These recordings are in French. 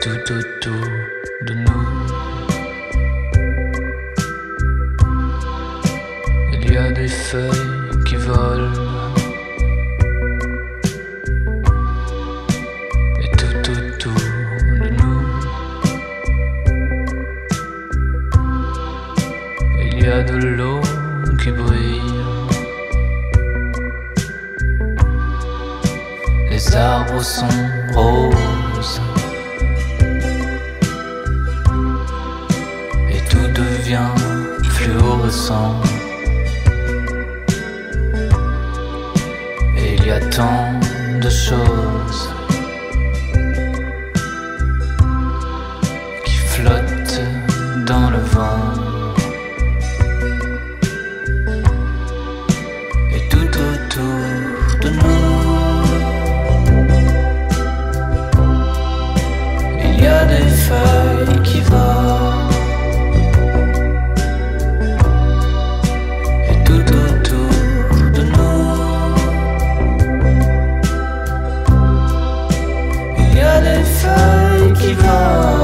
tout autour de nous. Il y a des feuilles qui volent. Et tout autour de nous. Il y a de l'eau qui brille. Les arbres sont roses. Devient fluorescent. Et il y a tant de choses qui flottent dans le Mexico.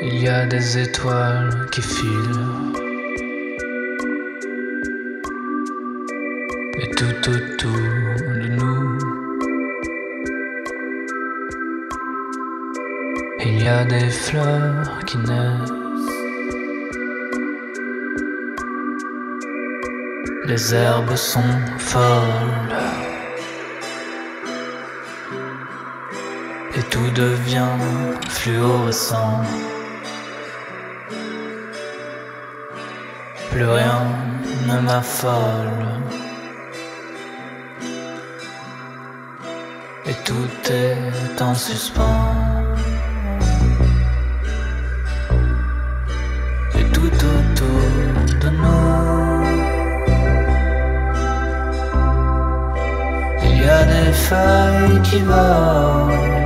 Il y a des étoiles qui filent. Et tout autour de nous. Il y a des fleurs qui naissent. Les herbes sont folles. Et tout devient fluorescent. Plus rien ne m'affole. Et tout est en suspens. Et tout autour de nous. Il y a des feuilles qui volent.